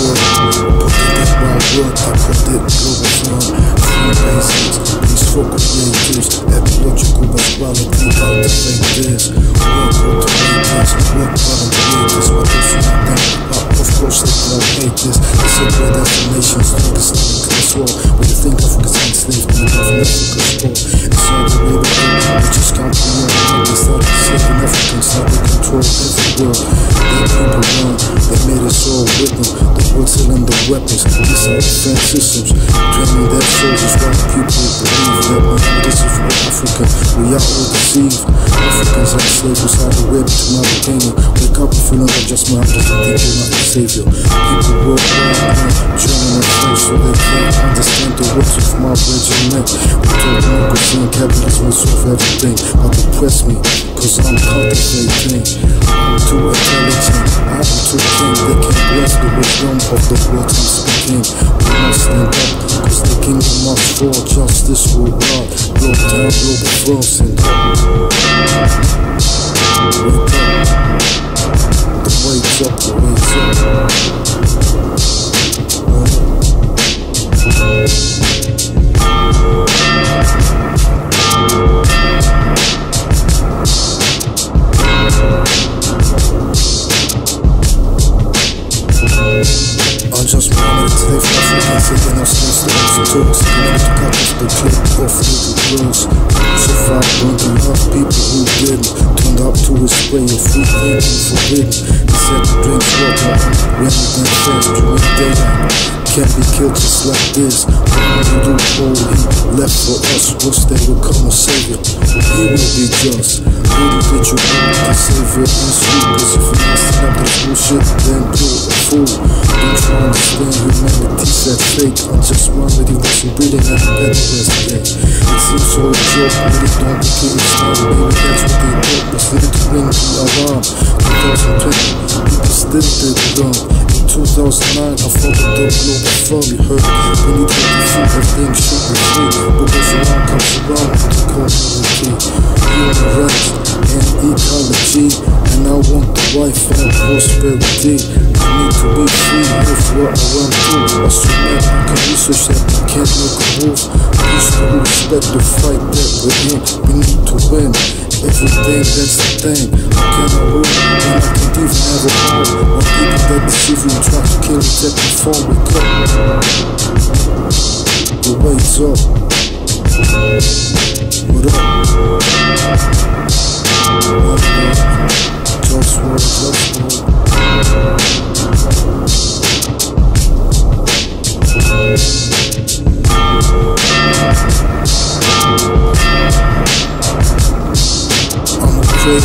world. Put it in my world, I it global firm. Free basics, peaceful creators, ecological equality, cultivate this. Work automators, work bottom creators, what if you think about? Of course they don't hate this. It's a great strongest in the class war. When you think Africa's enslaved, the government Africa's poor. It's all the way to go, we just count the year. They started enslaving Africans, now they control every world. They people run, they made us all with them. The world selling the weapons, these are defense systems. Training their soldiers while people believe that Muhammad is for Africa. We are all deceived. Africans are slaves beside the web to Mauritania. Wake up and feel no just doesn't think you're not the savior. People worldwide are German and French, so they can't understand the words of my regiment. We democracy and capitalism will solve everything. But depress me, cause I'm cultivating. I'm too intelligent, I'm too king. They can't bless the wisdom of the words I'm speaking. We must stand up, cause the kingdom must fall. Justice will rise. Blow down, blow the up. Wake up. The wait's up, the wait's up. Unjust legal rules Crucified, burned enough people who didn't Turned up to his way of free thinking forbidden He said to drink water he went fast during daylight can't be killed just like this. Only loophole he left for us was that will come a savior. He will be just. Really that you want the savior is sweet. Cause if you're messing up this bullshit, then you're a fool. Don't to understand humanity's that fake. Unjust morality wasn't breathing at the better yesterday. It seems all a but it don't become a story. Maybe that's what they thought was there to ring the alarm. 2020, people still did it wrong. In 2009, I followed the global fun you heard. When you take the food, everything should be free. What goes around comes around with the community. Human rights and ecology. And I want the wife and prosperity. I need to be free with what I want to. I submit, I can research that I a. Used to respect the fight that we're. We need to win. Everything, that's the thing. I rule? And I can't even have a home. While people that deceive you try to kill and take the phone, wake up. The wait's up. What up? What up? Just word, just word.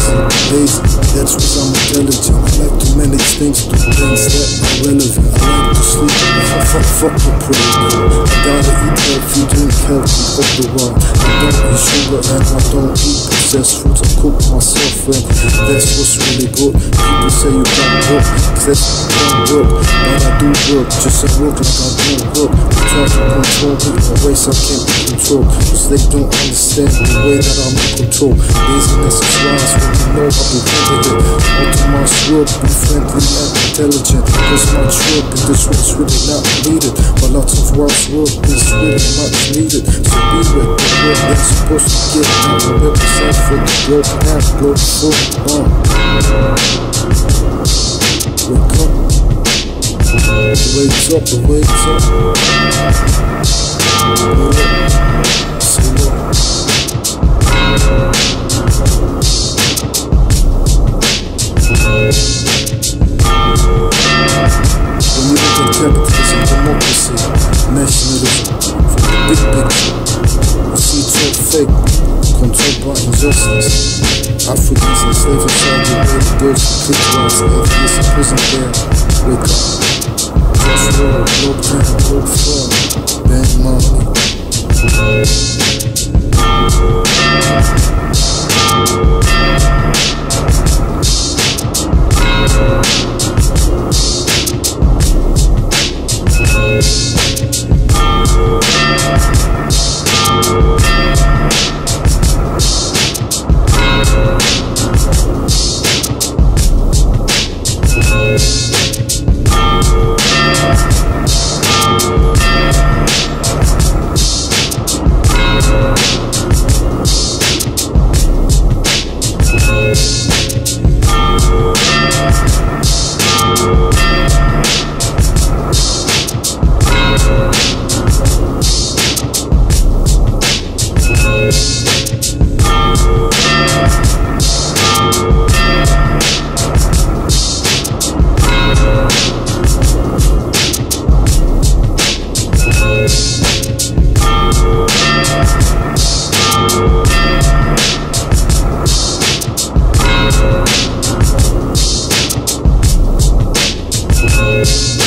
I'm crazy, that's because I'm intelligent. I like to manage things, do things that are relevant. I like to sleep, fuck, fuck, fuck the protocol. I gotta eat healthy, drink healthy, of the world. I don't eat sugar and I don't eat processed foods. I cook myself and that's what's really good. People say you don't work, cause that's don't work. But I do work, just I work like I don't work. I try to control me in ways I can't be controlled. Cause they don't understand the way that I'm in control. Laziness is wise when you know I'll be it. Out of my work, be friendly and intelligent. Cause much work in this world's really not needed. But lots of wise work is really much needed. So be with the work that's supposed to get out and represent for the globe and globe full on. Wake up. Wake up, wake up. Wake up. Fake, controlled by injustice. Africans enslaved inside the way the girls criticized, atheists in prison there. Wake up. Roll, no pen, no fun, bang money. Thank